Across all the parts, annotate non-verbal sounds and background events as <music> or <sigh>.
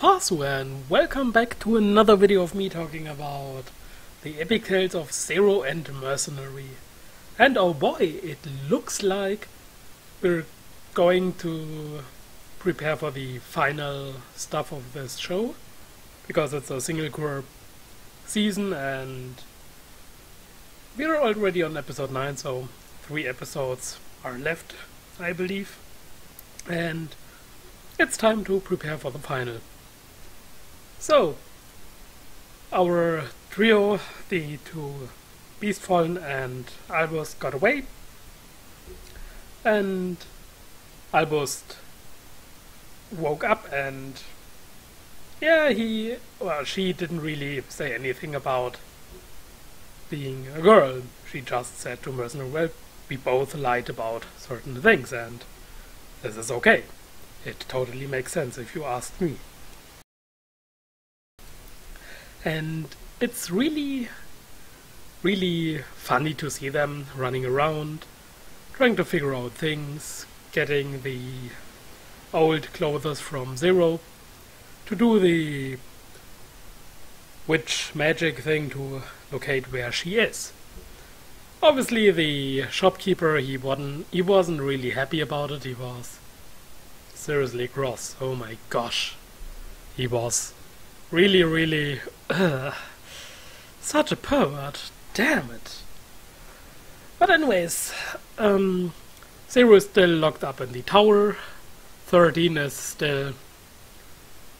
Nyanpasu and welcome back to another video of me talking about the epic tales of Zero and Mercenary. And oh boy, it looks like we're going to prepare for the final stuff of this show because it's a single cour season and we're already on episode 9 so three episodes are left I believe and it's time to prepare for the final. So, our trio, the two Beastfallen and Albus got away, and Albus woke up and yeah, he, well, she didn't really say anything about being a girl. She just said to Mercenary, well, we both lied about certain things and this is okay. It totally makes sense if you ask me. And it's really, really funny to see them running around, trying to figure out things, getting the old clothes from Zero, to do the witch magic thing to locate where she is. Obviously the shopkeeper he wasn't he wasn't really happy about it, he was seriously gross. Oh my gosh. He was really, really uh, <clears throat> such a pervert. Damn it. But anyways, um, Zero is still locked up in the tower. 13 is still...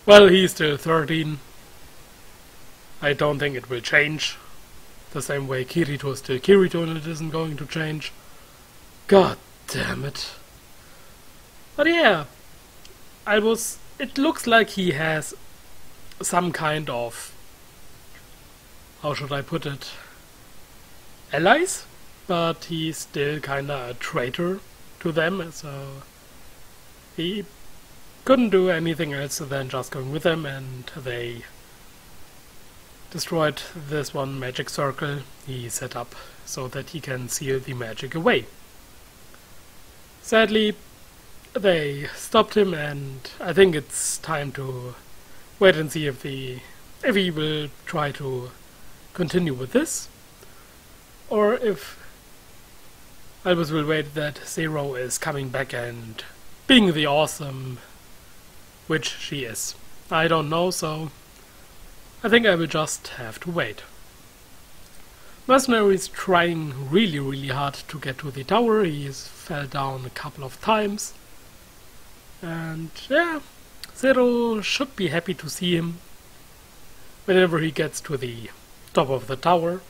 Well, he's still 13. I don't think it will change. The same way Kirito is still Kirito and it isn't going to change. God damn it. But yeah, I was. It looks like he has some kind of. How should I put it? Allies, but he's still kinda a traitor to them, so he couldn't do anything else than just going with them, and they destroyed this one magic circle he set up so that he can seal the magic away. Sadly, they stopped him, and I think it's time to wait and see if the if he will try to continue with this, or if Albus will wait that Zero is coming back and being the awesome witch she is. I don't know, so I think I will just have to wait. Mercenary is trying really really hard to get to the tower, he fell down a couple of times and yeah, Zero should be happy to see him whenever he gets to the top of the tower.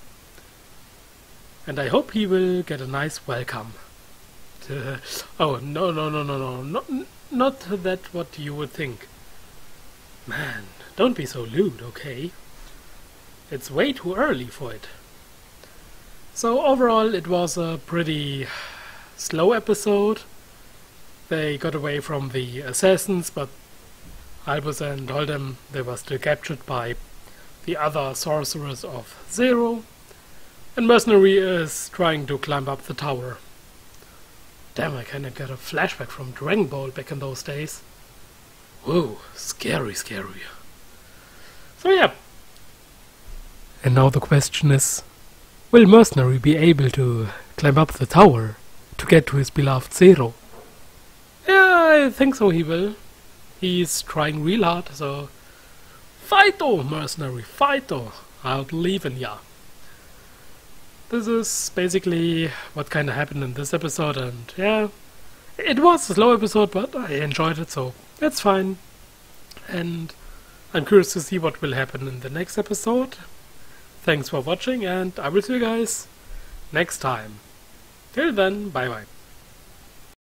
And I hope he will get a nice welcome. <laughs> oh, no, no, no, no, no, not, not that what you would think. Man, don't be so lewd, okay? It's way too early for it. So overall it was a pretty slow episode. They got away from the assassins, but Albus and Holdem, they were still captured by the other sorcerers of Zero, and Mercenary is trying to climb up the tower. Damn, I kinda got a flashback from Dragon Ball back in those days. Whoa, scary, scary. So yeah. And now the question is, will Mercenary be able to climb up the tower to get to his beloved Zero? Yeah, I think so he will. He's trying real hard, so... Though, mercenary, fight though! I'll believe in ya. This is basically what kinda happened in this episode, and yeah... It was a slow episode, but I enjoyed it, so it's fine. And I'm curious to see what will happen in the next episode. Thanks for watching, and I will see you guys next time. Till then, bye bye.